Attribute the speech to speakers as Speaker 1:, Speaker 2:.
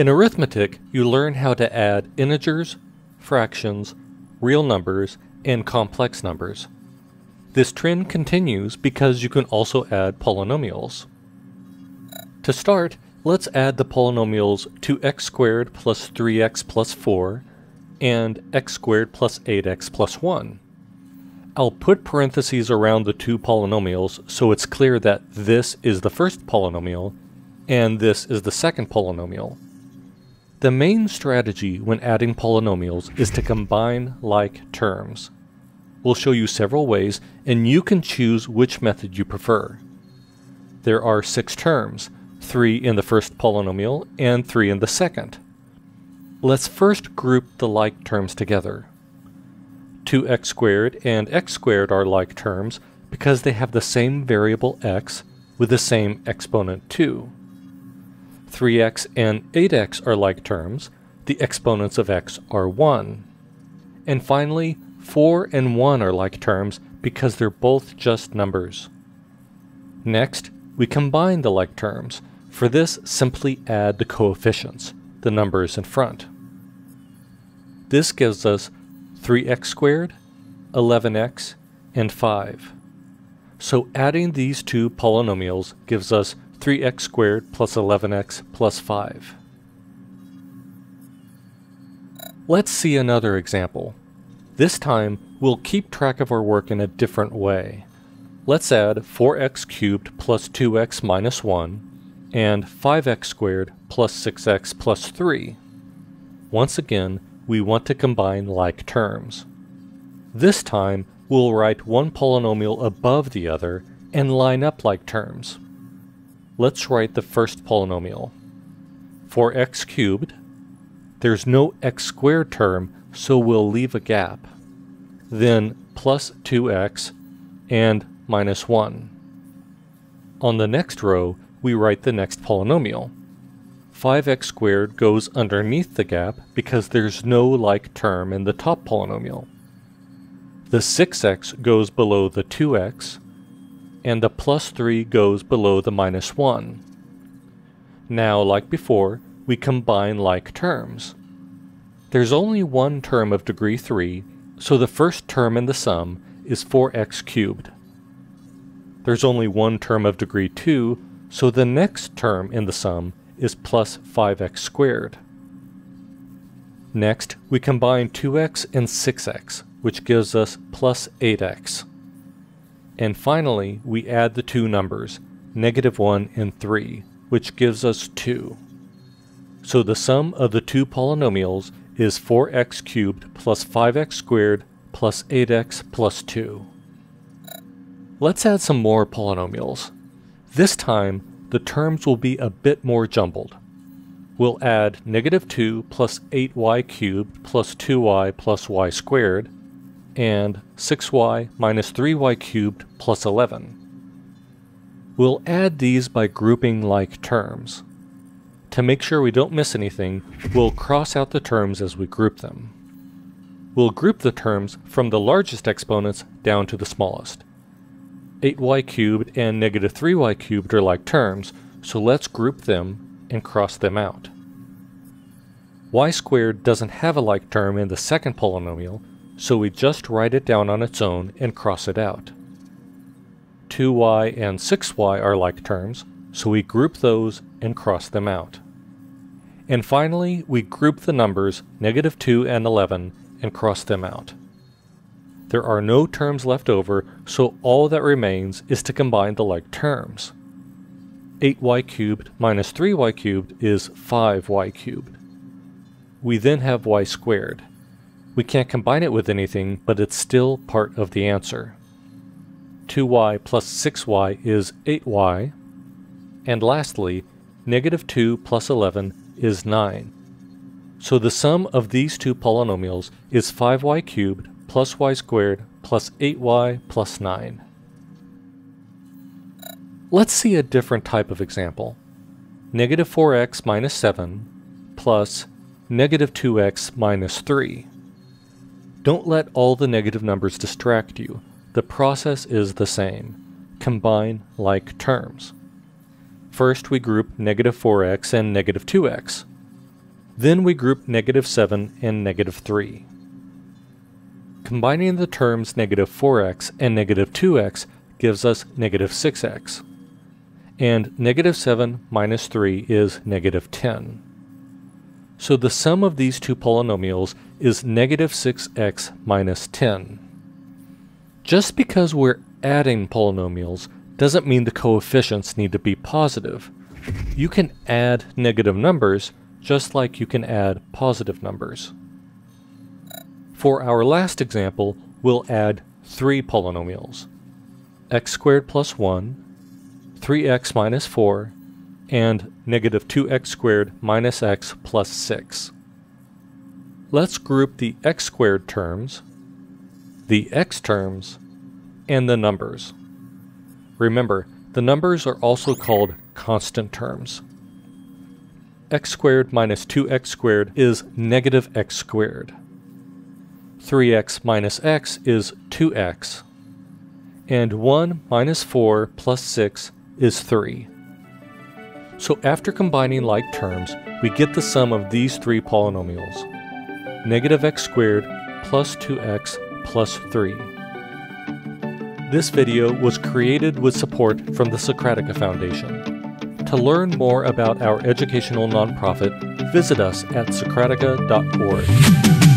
Speaker 1: In arithmetic, you learn how to add integers, fractions, real numbers, and complex numbers. This trend continues because you can also add polynomials. To start, let's add the polynomials 2x squared plus 3x plus 4 and x squared plus 8x plus 1. I'll put parentheses around the two polynomials so it's clear that this is the first polynomial and this is the second polynomial. The main strategy when adding polynomials is to combine like terms. We'll show you several ways, and you can choose which method you prefer. There are six terms, three in the first polynomial and three in the second. Let's first group the like terms together. 2x squared and x squared are like terms because they have the same variable x with the same exponent 2. 3x and 8x are like terms, the exponents of x are 1. And finally, 4 and 1 are like terms because they're both just numbers. Next, we combine the like terms. For this, simply add the coefficients, the numbers in front. This gives us 3x squared, 11x, and 5. So adding these two polynomials gives us 3x squared plus 11x plus 5. Let's see another example. This time, we'll keep track of our work in a different way. Let's add 4x cubed plus 2x minus 1 and 5x squared plus 6x plus 3. Once again, we want to combine like terms. This time, we'll write one polynomial above the other and line up like terms. Let's write the first polynomial. For x cubed, there's no x squared term, so we'll leave a gap. Then plus 2x and minus 1. On the next row, we write the next polynomial. 5x squared goes underneath the gap because there's no like term in the top polynomial. The 6x goes below the 2x, and the plus 3 goes below the minus 1. Now, like before, we combine like terms. There's only one term of degree 3, so the first term in the sum is 4x cubed. There's only one term of degree 2, so the next term in the sum is plus 5x squared. Next, we combine 2x and 6x, which gives us plus 8x. And finally, we add the two numbers, negative 1 and 3, which gives us 2. So the sum of the two polynomials is 4x cubed plus 5x squared plus 8x plus 2. Let's add some more polynomials. This time, the terms will be a bit more jumbled. We'll add negative 2 plus 8y cubed plus 2y plus y squared and 6y minus 3y cubed plus 11. We'll add these by grouping like terms. To make sure we don't miss anything, we'll cross out the terms as we group them. We'll group the terms from the largest exponents down to the smallest. 8y cubed and negative 3y cubed are like terms, so let's group them and cross them out. y squared doesn't have a like term in the second polynomial, so we just write it down on its own and cross it out. 2y and 6y are like terms, so we group those and cross them out. And finally, we group the numbers negative 2 and 11 and cross them out. There are no terms left over, so all that remains is to combine the like terms. 8y cubed minus 3y cubed is 5y cubed. We then have y squared. We can't combine it with anything, but it's still part of the answer. 2y plus 6y is 8y. And lastly, negative 2 plus 11 is 9. So the sum of these two polynomials is 5y cubed plus y squared plus 8y plus 9. Let's see a different type of example. Negative 4x minus 7 plus negative 2x minus 3. Don't let all the negative numbers distract you. The process is the same. Combine like terms. First, we group negative 4x and negative 2x. Then we group negative 7 and negative 3. Combining the terms negative 4x and negative 2x gives us negative 6x. And negative 7 minus 3 is negative 10. So the sum of these two polynomials is negative 6x minus 10. Just because we're adding polynomials doesn't mean the coefficients need to be positive. You can add negative numbers just like you can add positive numbers. For our last example, we'll add three polynomials. x squared plus 1, 3x minus 4, and negative 2x squared minus x plus 6. Let's group the x squared terms, the x terms, and the numbers. Remember, the numbers are also called constant terms. x squared minus 2x squared is negative x squared. 3x minus x is 2x. And 1 minus 4 plus 6 is 3. So after combining like terms, we get the sum of these three polynomials. Negative x squared plus 2x plus 3. This video was created with support from the Socratica Foundation. To learn more about our educational nonprofit, visit us at socratica.org.